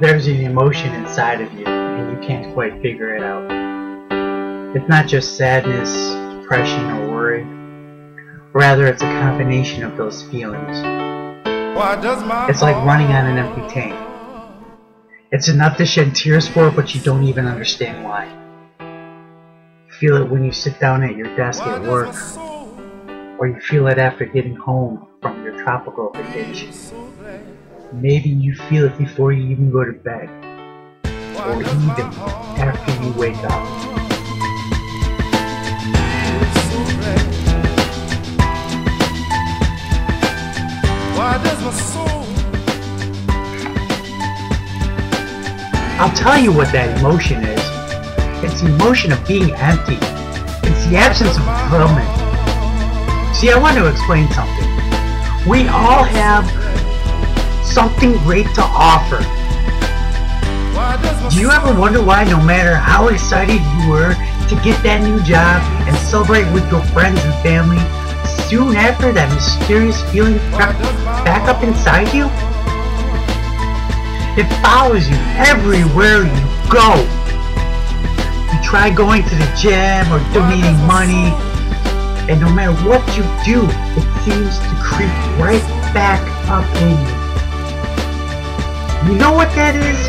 there's an emotion inside of you and you can't quite figure it out. It's not just sadness, depression, or worry. Rather, it's a combination of those feelings. It's like running on an empty tank. It's enough to shed tears for, but you don't even understand why. You feel it when you sit down at your desk at work, or you feel it after getting home from your tropical vacation. Maybe you feel it before you even go to bed, or even after you wake up. I'll tell you what that emotion is. It's the emotion of being empty. It's the absence of fulfillment. See, I want to explain something. We all have something great to offer. Do you ever wonder why no matter how excited you were to get that new job and celebrate with your friends and family, soon after that mysterious feeling crept back up inside you? It follows you everywhere you go. You try going to the gym or donating money, and no matter what you do, it seems to creep right back up in you. You know what that is?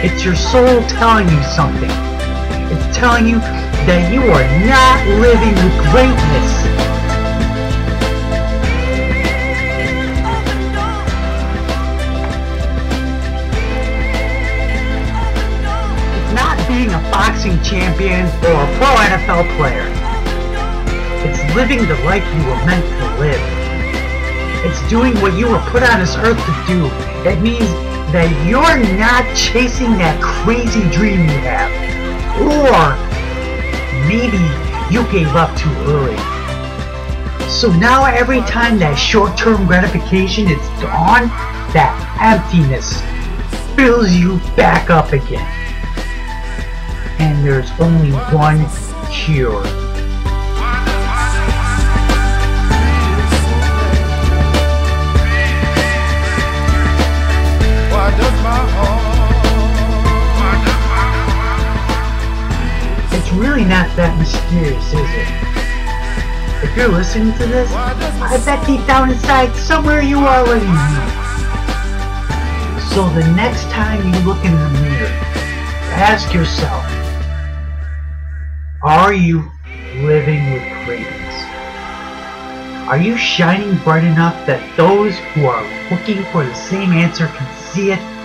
It's your soul telling you something. It's telling you that you are not living with greatness. It's not being a boxing champion or a pro NFL player. It's living the life you were meant to live. It's doing what you were put on this earth to do. That means that you're not chasing that crazy dream you have. Or maybe you gave up too early. So now every time that short-term gratification is gone, that emptiness fills you back up again and there's only one cure. That mysterious, is it? If you're listening to this, I bet deep down inside, somewhere you already know. So the next time you look in the mirror, ask yourself, are you living with greatness? Are you shining bright enough that those who are looking for the same answer can see it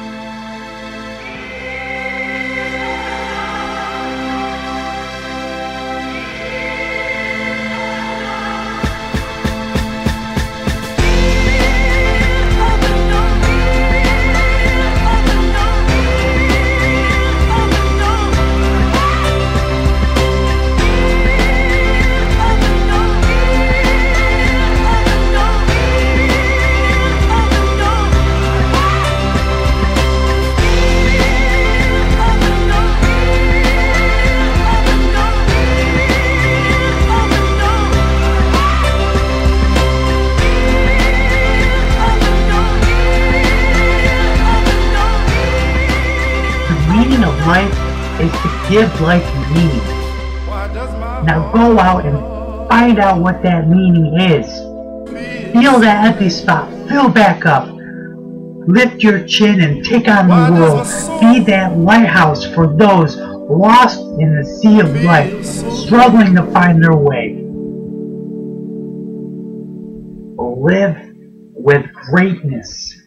meaning of life is to give life meaning. Now go out and find out what that meaning is. Feel that empty spot. Fill back up. Lift your chin and take on the world. Be that lighthouse for those lost in the sea of life, struggling to find their way. Live with greatness.